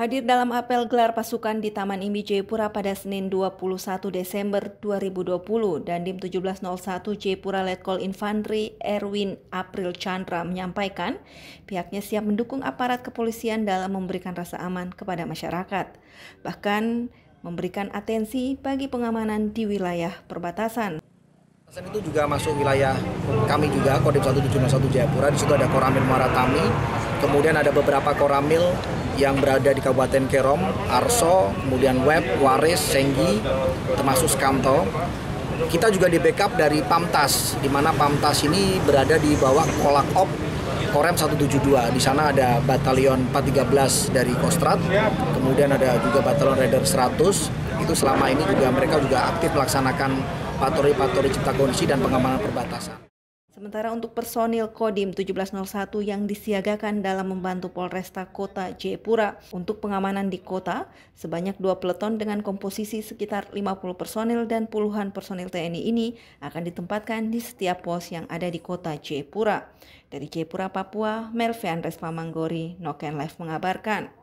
hadir dalam apel gelar pasukan di Taman Imbi Jayapura pada Senin 21 Desember 2020 dan Dim 1701 Jayapura Letkol Infantri Erwin April Chandra menyampaikan pihaknya siap mendukung aparat kepolisian dalam memberikan rasa aman kepada masyarakat. Bahkan memberikan atensi bagi pengamanan di wilayah perbatasan. Itu juga masuk wilayah kami juga Kodim 1701 Jayapura. Di situ ada Koramil Maratami, kemudian ada beberapa koramil yang berada di Kabupaten Kerom, Arso, kemudian Web, Waris, Senggi, termasuk Skamto. Kita juga di backup dari Pamtas, di mana Pamtas ini berada di bawah Kolak Op Korem 172. Di sana ada Batalion 413 dari Kostrad, kemudian ada juga Batalion Raider 100. Itu selama ini juga mereka juga aktif melaksanakan patroli-patroli cipta kondisi dan pengamanan perbatasan. Sementara untuk personil Kodim 1701 yang disiagakan dalam membantu Polresta Kota Jayapura untuk pengamanan di kota, sebanyak dua peleton dengan komposisi sekitar 50 personil dan puluhan personil TNI ini akan ditempatkan di setiap pos yang ada di kota Jayapura. Dari Jayapura, Papua, Melvi Andres Pamanggori, Noken Live mengabarkan.